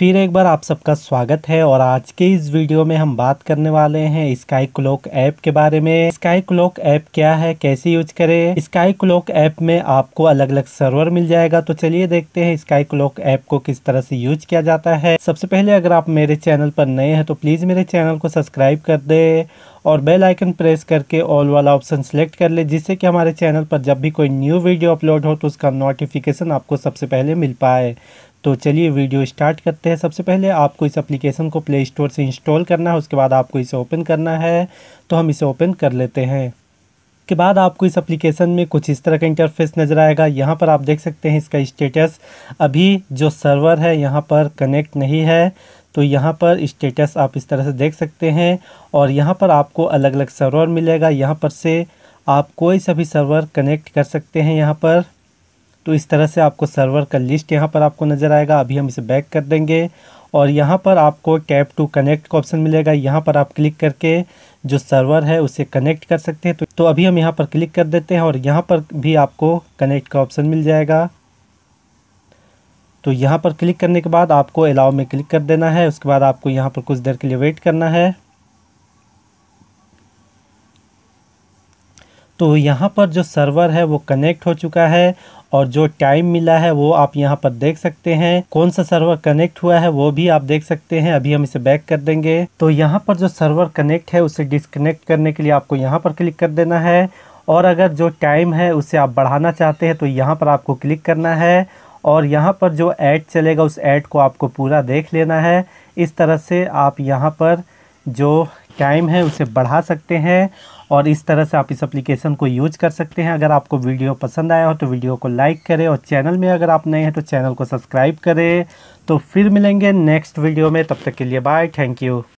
फिर एक बार आप सबका स्वागत है और आज के इस वीडियो में हम बात करने वाले हैं स्काई क्लॉक ऐप के बारे में। स्काई क्लॉक ऐप क्या है? कैसे यूज़ करें? स्काई क्लॉक ऐप में आपको अलग अलग सर्वर मिल जाएगा। तो चलिए देखते हैं स्काई क्लॉक ऐप को किस तरह से यूज़ किया जाता है। सबसे पहले अगर आप मेरे चैनल पर नए हैं तो प्लीज़ मेरे चैनल को सब्सक्राइब कर दे और बेल आइकन प्रेस करके ऑल वाला ऑप्शन सेलेक्ट कर ले, जिससे कि हमारे चैनल पर जब भी कोई न्यू वीडियो अपलोड हो तो उसका नोटिफिकेशन आपको सबसे पहले मिल पाए। तो चलिए वीडियो स्टार्ट करते हैं। सबसे पहले आपको इस एप्लीकेशन को प्ले स्टोर से इंस्टॉल करना है, उसके बाद आपको इसे ओपन करना है। तो हम इसे ओपन कर लेते हैं। के बाद आपको इस एप्लीकेशन में कुछ इस तरह का इंटरफेस नज़र आएगा। यहाँ पर आप देख सकते हैं इसका स्टेटस अभी जो सर्वर है, यहाँ पर कनेक्ट नहीं है। तो यहाँ पर स्टेटस आप इस तरह से देख सकते हैं और यहाँ पर आपको अलग अलग सर्वर मिलेगा। यहाँ पर से आप कोई सा भी सर्वर कनेक्ट कर सकते हैं यहाँ पर। तो इस तरह से आपको सर्वर का लिस्ट यहाँ पर आपको नज़र आएगा। अभी हम इसे बैक कर देंगे और यहाँ पर आपको टैप टू कनेक्ट का ऑप्शन मिलेगा। यहाँ पर आप क्लिक करके जो सर्वर है उसे कनेक्ट कर सकते हैं। तो, तो अभी हम यहाँ पर क्लिक कर देते हैं और यहाँ पर भी आपको कनेक्ट का ऑप्शन मिल जाएगा। तो यहाँ पर क्लिक करने के बाद आपको अलाउ में क्लिक कर देना है। उसके बाद आपको यहाँ पर कुछ देर के लिए वेट करना है। तो यहाँ पर जो सर्वर है वो कनेक्ट हो चुका है और जो टाइम मिला है वो आप यहाँ पर देख सकते हैं। कौन सा सर्वर कनेक्ट हुआ है वो भी आप देख सकते हैं। अभी हम इसे बैक कर देंगे। तो यहाँ पर जो सर्वर कनेक्ट है उसे डिसकनेक्ट करने के लिए आपको यहाँ पर क्लिक कर देना है और अगर जो टाइम है उसे आप बढ़ाना चाहते हैं तो यहाँ पर आपको क्लिक करना है और यहाँ पर जो ऐड चलेगा उस ऐड को आपको पूरा देख लेना है। इस तरह से आप यहाँ पर जो टाइम है, उसे बढ़ा सकते हैं और इस तरह से आप इस एप्लीकेशन को यूज़ कर सकते हैं। अगर आपको वीडियो पसंद आया हो तो वीडियो को लाइक करें और चैनल में अगर आप नए हैं तो चैनल को सब्सक्राइब करें। तो फिर मिलेंगे नेक्स्ट वीडियो में, तब तक के लिए बाय थैंक यू